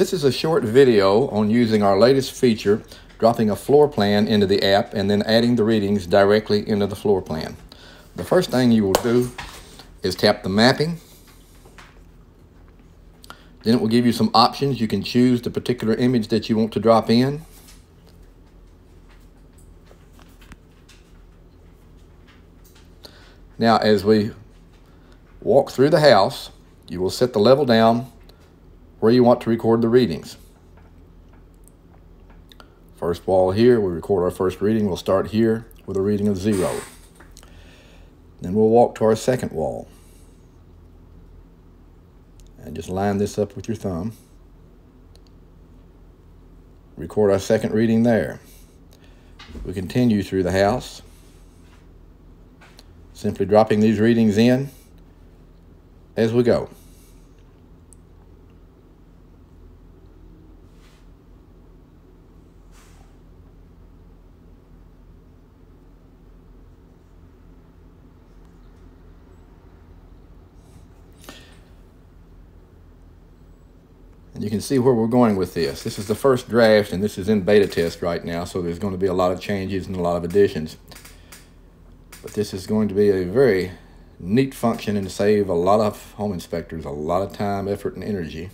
This is a short video on using our latest feature, dropping a floor plan into the app and then adding the readings directly into the floor plan. The first thing you will do is tap the mapping. Then it will give you some options. You can choose the particular image that you want to drop in. Now, as we walk through the house, you will set the level down where you want to record the readings. First wall here, we record our first reading. We'll start here with a reading of zero. Then we'll walk to our second wall. And just line this up with your thumb. Record our second reading there. We continue through the house. Simply dropping these readings in as we go. And you can see where we're going with this. This is the first draft and this is in beta test right now, so there's going to be a lot of changes and a lot of additions. But this is going to be a very neat function and save a lot of home inspectors a lot of time, effort, and energy.